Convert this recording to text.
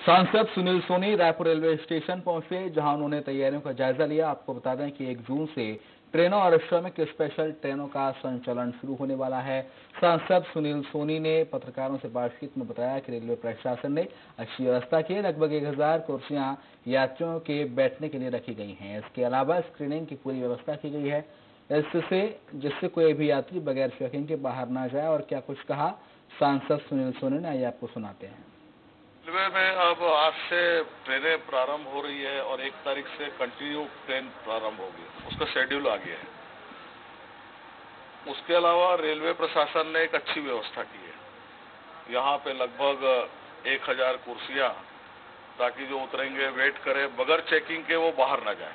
सांसद Sunil Soni Raipur railway station पहुँचे, जहाँ उन्होंने तैयारियों का जायजा लिया। आपको बता दें कि 1 जून से ट्रेनों और श्रमिक स्पेशल ट्रेनों का संचालन शुरू होने वाला है। सांसद सुनील सोनी ने पत्रकारों से बातचीत में बताया कि रेलवे प्रशासन ने अच्छी व्यवस्था की लगभग एक हज़ार कुर्सियाँ यात्रियों के बैठने के लिए रखी गई हैं। इसके अलावा स्क्रीनिंग की पूरी व्यवस्था की गई है। इससे, जिससे कोई भी यात्री बगैर चेकिंग के बाहर ना जाए। और क्या कुछ कहा? सांसद सुनील सोनी ने, आइए आपको सुनाते हैं। रेलवे में अब आज से ट्रेनें प्रारंभ हो रही है और एक तारीख से कंटिन्यू ट्रेन प्रारंभ होगी उसका शेड्यूल आ गया है। उसके अलावा रेलवे प्रशासन ने एक अच्छी व्यवस्था की है। यहाँ पे लगभग एक हज़ार कुर्सियाँ ताकि जो उतरेंगे वेट करें, बगैर चेकिंग के वो बाहर ना जाए।